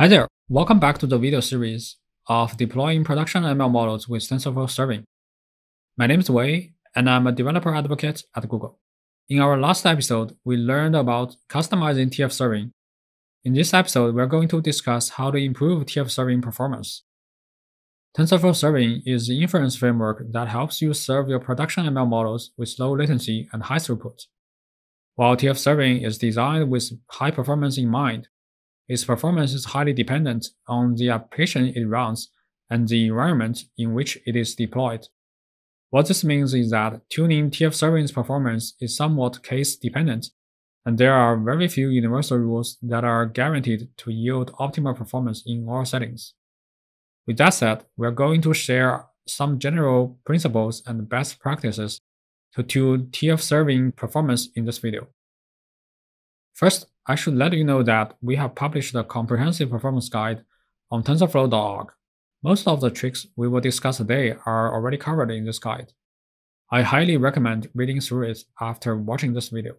Hi there, welcome back to the video series of deploying production ML models with TensorFlow Serving. My name is Wei, and I'm a developer advocate at Google. In our last episode, we learned about customizing TF serving. In this episode, we're going to discuss how to improve TF serving performance. TensorFlow Serving is the inference framework that helps you serve your production ML models with low latency and high throughput. While TF serving is designed with high performance in mind, its performance is highly dependent on the application it runs and the environment in which it is deployed. What this means is that tuning TF serving's performance is somewhat case dependent, and there are very few universal rules that are guaranteed to yield optimal performance in all settings. With that said, we're going to share some general principles and best practices to tune TF serving performance in this video. First, I should let you know that we have published a comprehensive performance guide on TensorFlow.org. Most of the tricks we will discuss today are already covered in this guide. I highly recommend reading through it after watching this video.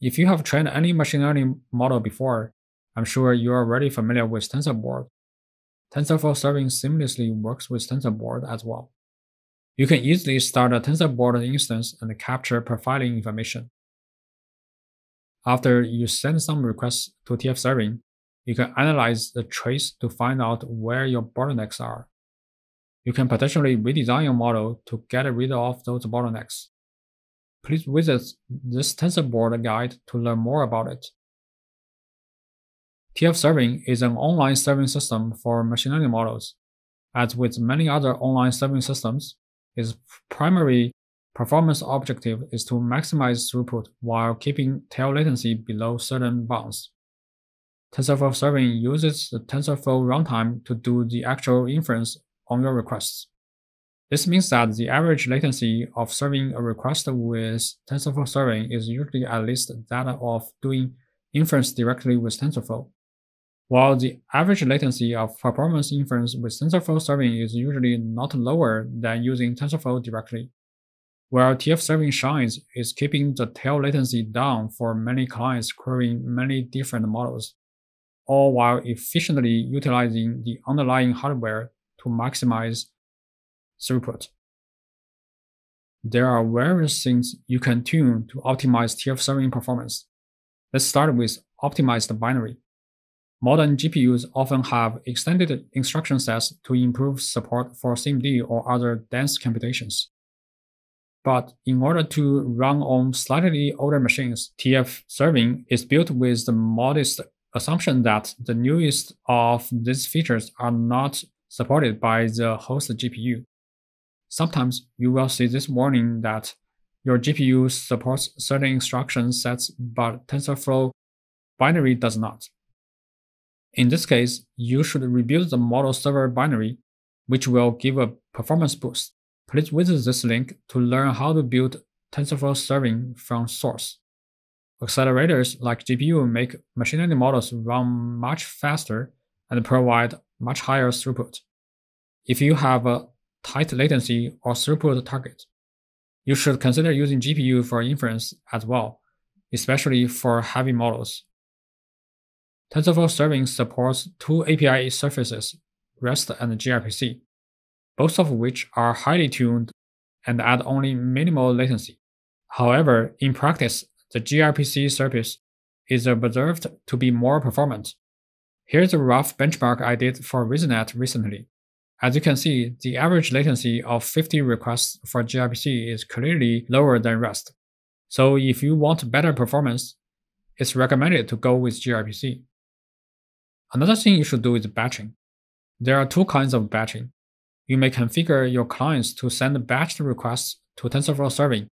If you have trained any machine learning model before, I'm sure you are already familiar with TensorBoard. TensorFlow serving seamlessly works with TensorBoard as well. You can easily start a TensorBoard instance and capture profiling information. After you send some requests to TF serving, you can analyze the trace to find out where your bottlenecks are. You can potentially redesign your model to get rid of those bottlenecks. Please visit this TensorBoard guide to learn more about it. TF Serving is an online serving system for machine learning models. As with many other online serving systems, its primary Performance objective is to maximize throughput while keeping tail latency below certain bounds. TensorFlow Serving uses the TensorFlow runtime to do the actual inference on your requests. This means that the average latency of serving a request with TensorFlow Serving is usually at least that of doing inference directly with TensorFlow. While the average latency of performance inference with TensorFlow Serving is usually not lower than using TensorFlow directly. Where TF serving shines is keeping the tail latency down for many clients querying many different models, all while efficiently utilizing the underlying hardware to maximize throughput. There are various things you can tune to optimize TF serving performance. Let's start with optimized binary. Modern GPUs often have extended instruction sets to improve support for SIMD or other dense computations. But in order to run on slightly older machines, TF serving is built with the modest assumption that the newest of these features are not supported by the host GPU. Sometimes you will see this warning that your GPU supports certain instruction sets, but TensorFlow binary does not. In this case, you should rebuild the model server binary, which will give a performance boost. Please visit this link to learn how to build TensorFlow serving from source. Accelerators like GPU make machine learning models run much faster and provide much higher throughput. If you have a tight latency or throughput target, you should consider using GPU for inference as well, especially for heavy models. TensorFlow serving supports two API surfaces, REST and gRPC both of which are highly tuned and add only minimal latency. However, in practice, the gRPC service is observed to be more performant. Here's a rough benchmark I did for ResNet recently. As you can see, the average latency of 50 requests for gRPC is clearly lower than REST. So if you want better performance, it's recommended to go with gRPC. Another thing you should do is batching. There are two kinds of batching. You may configure your clients to send batched requests to TensorFlow serving,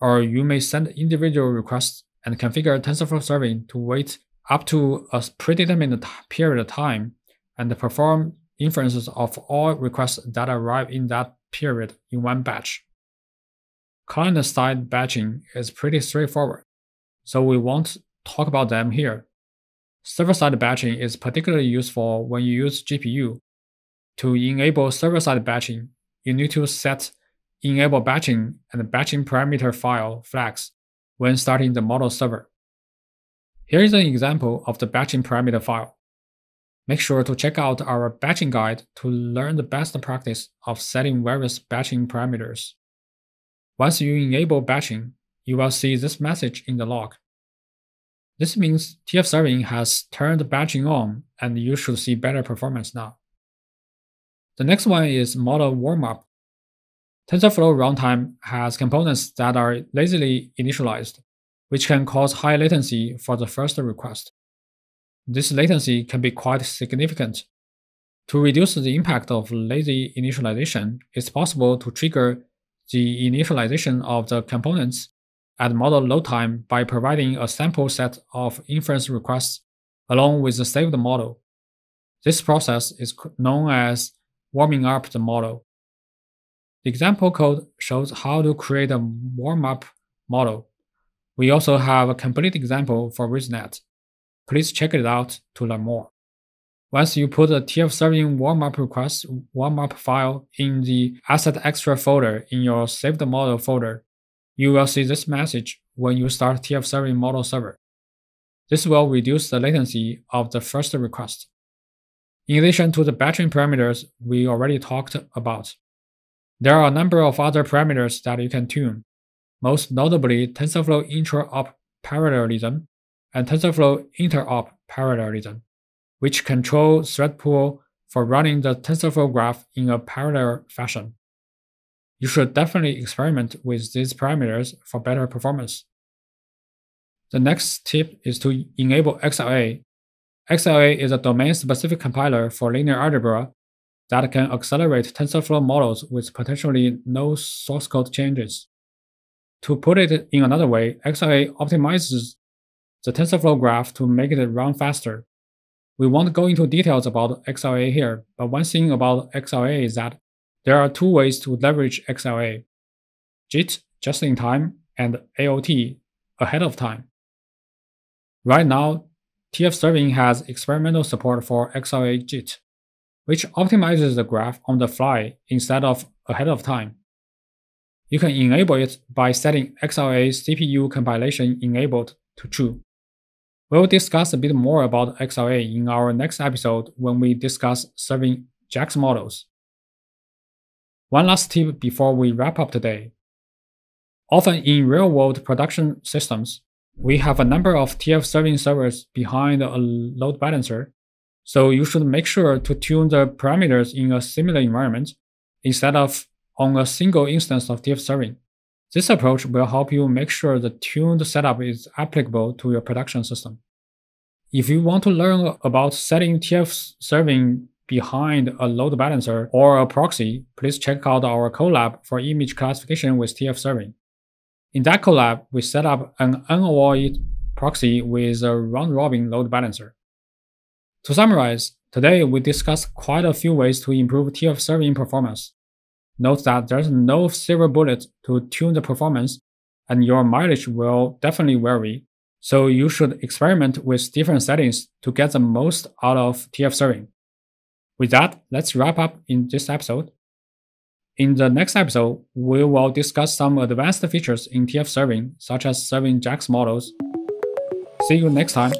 or you may send individual requests and configure TensorFlow serving to wait up to a predetermined period of time and perform inferences of all requests that arrive in that period in one batch. Client-side batching is pretty straightforward, so we won't talk about them here. Server-side batching is particularly useful when you use GPU to enable server-side batching, you need to set enable batching and batching parameter file flags when starting the model server. Here is an example of the batching parameter file. Make sure to check out our batching guide to learn the best practice of setting various batching parameters. Once you enable batching, you will see this message in the log. This means TF serving has turned batching on and you should see better performance now. The next one is model warmup. TensorFlow runtime has components that are lazily initialized, which can cause high latency for the first request. This latency can be quite significant. To reduce the impact of lazy initialization, it's possible to trigger the initialization of the components at model load time by providing a sample set of inference requests along with the saved model. This process is known as warming up the model. The example code shows how to create a warm-up model. We also have a complete example for ResNet. Please check it out to learn more. Once you put a TF serving warm-up request warm-up file in the asset extra folder in your saved model folder, you will see this message when you start TF serving model server. This will reduce the latency of the first request. In addition to the batching parameters we already talked about, there are a number of other parameters that you can tune, most notably TensorFlow intra-op parallelism and TensorFlow inter-op parallelism, which control thread pool for running the TensorFlow graph in a parallel fashion. You should definitely experiment with these parameters for better performance. The next tip is to enable XLA. XLA is a domain-specific compiler for linear algebra that can accelerate TensorFlow models with potentially no source code changes. To put it in another way, XLA optimizes the TensorFlow graph to make it run faster. We won't go into details about XLA here, but one thing about XLA is that there are two ways to leverage XLA JIT just in time and AOT ahead of time. Right now, TF Serving has experimental support for XLA JIT, which optimizes the graph on the fly instead of ahead of time. You can enable it by setting XLA CPU compilation enabled to true. We'll discuss a bit more about XLA in our next episode when we discuss serving JAX models. One last tip before we wrap up today. Often in real world production systems, we have a number of TF serving servers behind a load balancer, so you should make sure to tune the parameters in a similar environment instead of on a single instance of TF serving. This approach will help you make sure the tuned setup is applicable to your production system. If you want to learn about setting TF serving behind a load balancer or a proxy, please check out our Colab for image classification with TF serving. In that Colab, we set up an Envoy proxy with a round-robin load balancer. To summarize, today we discussed quite a few ways to improve TF serving performance. Note that there's no silver bullet to tune the performance, and your mileage will definitely vary. So you should experiment with different settings to get the most out of TF serving. With that, let's wrap up in this episode. In the next episode, we will discuss some advanced features in TF serving, such as serving JAX models. See you next time.